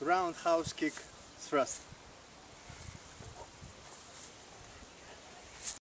roundhouse kick thrust.